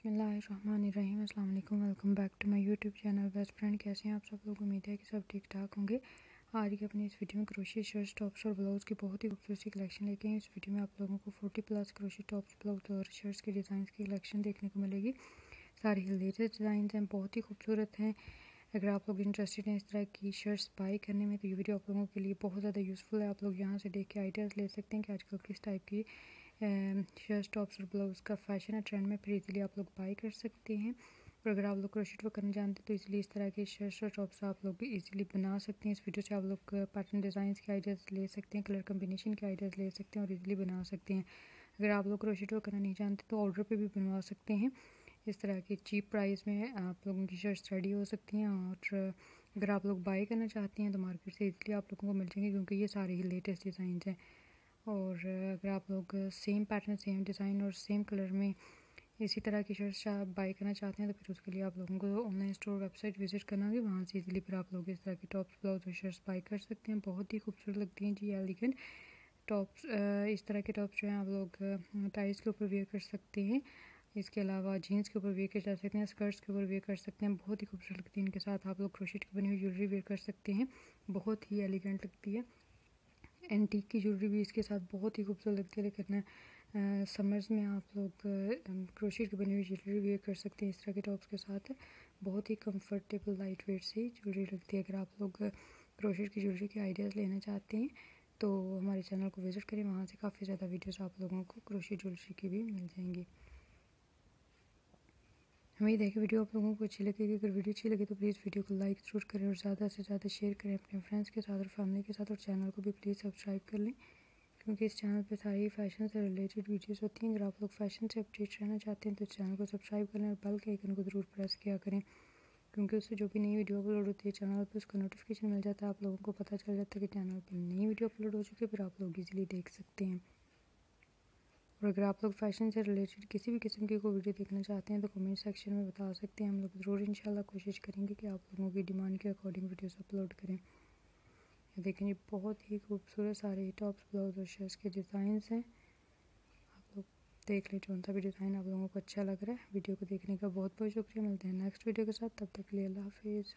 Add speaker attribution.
Speaker 1: बसमीम अल्लाम welcome back to my YouTube channel. Best friend, कैसे हैं आप सब लोग? उम्मीद है कि सब ठीक ठाक होंगे। आज की अपनी इस वीडियो में क्रोशी शर्ट्स, टॉप्स और ब्लाउज़ की बहुत ही खूबसूरत कलेक्शन लेके हैं। इस वीडियो में आप लोगों को 40 प्लस क्रोशी टॉप्स, ब्लाउज और शर्ट्स के डिज़ाइन की कलेक्शन देखने को मिलेगी। सारी लेटेस्ट डिज़ाइन हैं, बहुत ही खूबसूरत हैं। अगर आप लोग इंटरेस्टेड हैं इस तरह की शर्ट्स बाई करने में तो ये वीडियो आप लोगों के लिए बहुत ज़्यादा यूज़फुल है। आप लोग यहाँ से देख के आइडियाज़ ले सकते हैं कि आजकल किस टाइप की शर्ट टॉप्स और ब्लाउज़ का फ़ैशन है ट्रेंड में फिर इजीली आप लोग बाई कर सकते हैं। और अगर आप लोग क्रोशेट वर्क करना जानते हैं तो इजीली इस तरह के शर्ट्स और टॉप्स आप लोग इजीली बना सकते हैं। इस वीडियो से आप लोग पैटर्न डिज़ाइन के आइडियाज़ ले सकते हैं कलर कम्बिनेशन के आइडियाज़ ले सकते हैं और इजीली बना सकते हैं। अगर आप लोग क्रोशेट वर्क करना नहीं जानते तो ऑर्डर पर भी बनवा सकते हैं। इस तरह के चीप प्राइस में आप लोगों की शर्ट्स रेडी हो सकती हैं और अगर आप लोग बाई करना चाहते हैं तो मार्केट से इजीली आप लोगों को मिल जाएँगे, क्योंकि ये सारे ही लेटेस्ट डिज़ाइन हैं। और अगर आप लोग सेम पैटर्न सेम डिज़ाइन और सेम कलर में इसी तरह की शर्ट्स आप बाई करना चाहते हैं तो फिर उसके लिए आप लोगों को ऑनलाइन स्टोर वेबसाइट विज़िट करना होगी। वहाँ से इजीली फिर आप लोग इस तरह की टॉप्स ब्लाउज और शर्ट्स बाई कर सकते हैं। बहुत ही खूबसूरत लगती हैं जी एलिगेंट टॉप्स इस तरह के टॉप्स जो हैं आप लोग टाइज के ऊपर वेयर कर सकते हैं। इसके अलावा जीन्स के ऊपर वेयर कर जा सकते हैं स्कर्ट्स के ऊपर वेयर कर सकते हैं। बहुत ही खूबसूरत लगती है इनके साथ। आप लोग क्रोशिट की बनी हुई ज्वेलरी वेयर कर सकते हैं। बहुत ही एलिगेंट लगती है। एंटीक की ज्वेलरी भी इसके साथ बहुत ही खूबसूरत लगती है, लेकिन समर्स में आप लोग क्रोशिट की बनी हुई ज्वेलरी वेयर कर सकते हैं इस तरह के टॉप्स के साथ। बहुत ही कंफर्टेबल लाइट वेट से ज्वेलरी लगती है। अगर आप लोग क्रोशिट की ज्वेलरी के आइडियाज़ लेना चाहते हैं तो हमारे चैनल को विज़िट करें। वहाँ से काफ़ी ज़्यादा वीडियोस आप लोगों को क्रोशिट ज्वेलरी की भी मिल जाएँगी। उम्मीद है कि वीडियो आप लोगों को अच्छी लगेगी। अगर वीडियो अच्छी लगे तो प्लीज़ वीडियो को लाइक ज़रूर करें और ज़्यादा से ज़्यादा शेयर करें अपने फ्रेंड्स के साथ और फैमिली के साथ और चैनल को भी प्लीज़ सब्सक्राइब कर लें। क्योंकि इस चैनल पर सारी फ़ैशन से रिलेटेड वीडियोस होती हैं। अगर आप लोग फ़ैशन से अपडेट रहना चाहते हैं तो चैनल को सब्सक्राइब करें और बेल के आइकन को ज़रूर प्रेस किया करें। क्योंकि उससे जो भी नई वीडियो अपलोड होती है चैनल पर उसका नोटिफिकेशन मिल जाता है। आप लोगों को पता चल जाता है कि चैनल पर नई वीडियो अपलोड हो चुकी है, फिर आप लोग ईजिली देख सकते हैं। और अगर आप लोग फ़ैशन से रिलेटेड किसी भी किस्म की कोई वीडियो देखना चाहते हैं तो कमेंट सेक्शन में बता सकते हैं। हम लोग ज़रूर इंशाल्लाह कोशिश करेंगे कि आप लोगों की डिमांड के अकॉर्डिंग वीडियोस अपलोड करें। देखें ये बहुत ही खूबसूरत सारे टॉप्स ब्लाउज और शर्ट्स के डिज़ाइन हैं। आप लोग देख लें कौन सा भी डिज़ाइन आप लोगों को अच्छा लग रहा है। वीडियो को देखने का बहुत बहुत शुक्रिया। मिलते हैं नेक्स्ट वीडियो के साथ। तब तक के लिए अल्लाह हाफिज़।